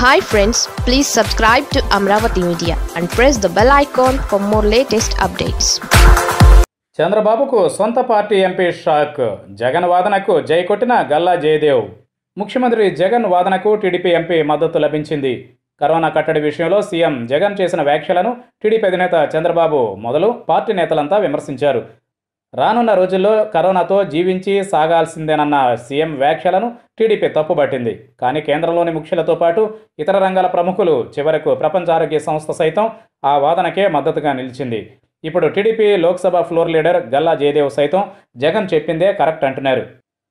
Hi friends please subscribe to Amaravati media and press the bell icon for more latest updates చంద్రబాబుకు సొంత party MP shock. Jagan వాదనకు జై కొట్టిన గల్లా జయదేవ్. ముఖ్యమంత్రి జగన్ వాదనకు టీడీపీ ఎంపీ మద్దతు లభించింది. కరోనా కట్టడి విషయంలో సీఎం జగన్ చేసిన వ్యాఖ్యలను టీడీపీ అధినేత చంద్రబాబు మొదలు పార్టీ నేతలంతా విమర్శించారు. రానున్న రోజుల్లో కరోనాతో జీవించి సాగాల్సిందేనన్న సీఎం వ్యాఖ్యలను టీడీపీ తప్పుబట్టింది. కానీ కేంద్రంలోని ముఖ్యులతో పాటు ఇతర రంగాల ప్రముఖులు చివరకు ప్రపంచ ఆరోగ్య సంస్థ సైతం ఆ వాదనకే మద్దతుగా నిలిచింది. ఇప్పుడు టీడీపీ లోక్సభ ఫ్లోర్ లీడర్ గల్లా జయదేవ్ సైతం జగన్ చెప్పిందే కరెక్ట్ అంటున్నారు.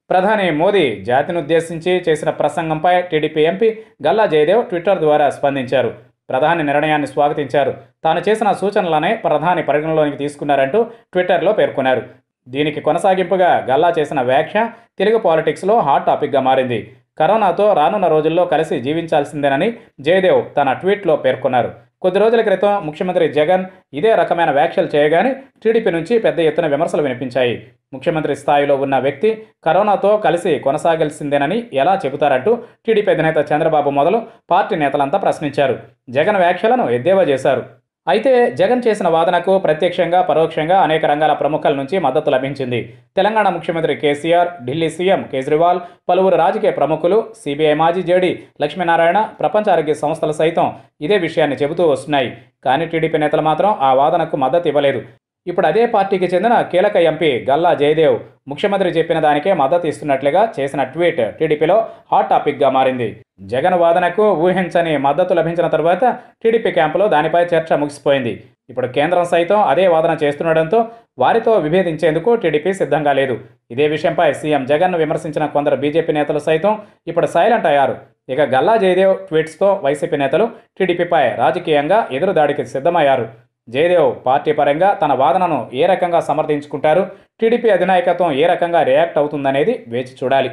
ప్రధాని మోదీ జాతినుద్దేశించి చేసిన ప్రసంగంపై టీడీపీ ఎంపీ గల్లా జయదేవ్ ట్విట్టర్ ద్వారా స్పందించారు. ప్రధాని నిర్ణయాన్ని స్వాగతించారు. తాను చేసిన సూచనలనే ప్రధాని పరిగణలోనికి తీసుకున్నారంటూ ట్విట్టర్లో పేర్కొన్నారు. దీనికి కొనసాగింపుగా గల్లా చేసిన వ్యాఖ్య తెలుగు పాలిటిక్స్లో హాట్ టాపిక్గా మారింది. కరోనాతో రానున్న రోజుల్లో కలిసి జీవించాల్సిందేనని జయదేవ్ తన ట్వీట్లో పేర్కొన్నారు. కొద్ది రోజుల క్రితం ముఖ్యమంత్రి జగన్ ఇదే రకమైన వ్యాఖ్యలు చేయగానే టీడీపీ నుంచి పెద్ద ఎత్తున విమర్శలు వినిపించాయి. ముఖ్యమంత్రి స్థాయిలో ఉన్న వ్యక్తి కరోనాతో కలిసి కొనసాగాల్సిందేనని ఎలా చెబుతారంటూ టీడీపీ అధినేత చంద్రబాబు మొదలు పార్టీ నేతలంతా ప్రశ్నించారు. జగన్ వ్యాఖ్యలను ఎద్దేవా చేశారు. అయితే జగన్ చేసిన వాదనకు ప్రత్యక్షంగా పరోక్షంగా అనేక రంగాల ప్రముఖుల నుంచి మద్దతు లభించింది. తెలంగాణ ముఖ్యమంత్రి కేసీఆర్ ఢిల్లీ సీఎం కేజ్రీవాల్ పలువురు రాజకీయ ప్రముఖులు సిబిఐ మాజీ జేడీ లక్ష్మీనారాయణ ప్రపంచ ఆరోగ్య సంస్థలు సైతం ఇదే విషయాన్ని చెబుతూ వస్తున్నాయి. కానీ టీడీపీ నేతలు మాత్రం ఆ వాదనకు మద్దతు ఇవ్వలేదు. ఇప్పుడు అదే పార్టీకి చెందిన కీలక ఎంపీ గల్లా జయదేవ్ ముఖ్యమంత్రి చెప్పిన దానికే మద్దతు ఇస్తున్నట్లుగా చేసిన ట్వీట్ టీడీపీలో హాట్ టాపిక్గా మారింది. జగన్ వాదనకు ఊహించని మద్దతు లభించిన తర్వాత టీడీపీ క్యాంపులో దానిపై చర్చ ముగిసిపోయింది. ఇప్పుడు కేంద్రం సైతం అదే వాదన చేస్తుండడంతో వారితో విభేదించేందుకు టీడీపీ సిద్ధంగా లేదు. ఇదే విషయంపై సీఎం జగన్ను విమర్శించిన కొందరు బీజేపీ నేతలు సైతం ఇప్పుడు సైలెంట్ అయ్యారు. ఇక గల్లా జయదేవ్ ట్వీట్స్తో వైసీపీ నేతలు టీడీపీపై రాజకీయంగా ఎదురుదాడికి సిద్ధమయ్యారు. జయదేవ్ పార్టీ పరంగా తన వాదనను ఏ రకంగా సమర్థించుకుంటారు? టీడీపీ అధినాయకత్వం ఏ రకంగా రియాక్ట్ అవుతుందనేది వేచి చూడాలి.